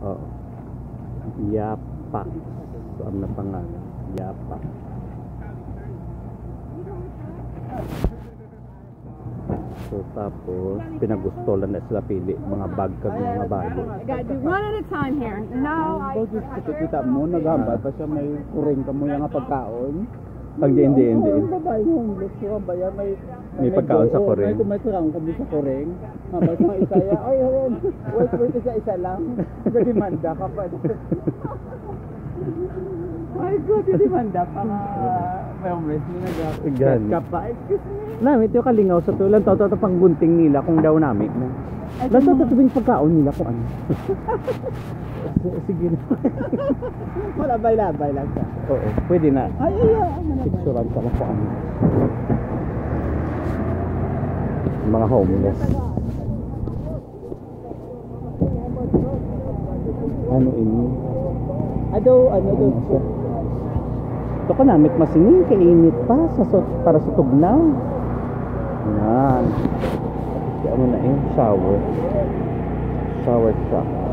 Oo. Yapa. So, ang na pangalan. Yapa. So, tapos, pinagustolan na sila pili. Mga bag kag mga bago. One at a time here. No, I. Kita mo, naghambat pa siya may kuring ka mo yung nga pagkaon. Pag di, hindi, hindi. Ang babae homeless ko, baya may... May pagkaon sa oo, kuring. May kumaturang kami sa kuring. Mabay sa isa ya. Ay, ayun. Wait, wait, isa isa lang. Gadimanda ka pa. Ay, ko, gadimanda pa nga. May homeless mo nag Gan. ka pa. Excuse me. Namit yung kalingaw sa tulan. Tao tao pang gunting nila kung daw namin. Nasa tatubing pagkaon nila kung ano. Sige na. Malabay-labay lang siya. Oo, pwede na. Ay, ay, ay. ano. Picturean ka lang kung ano. Mga homeless. Ano ini? Ado, ano, Ano siya? Ito ka namit masingin, kainit pa sa, para sa tugnaw. Yan. Kaya ano na eh, shower. Shower truck.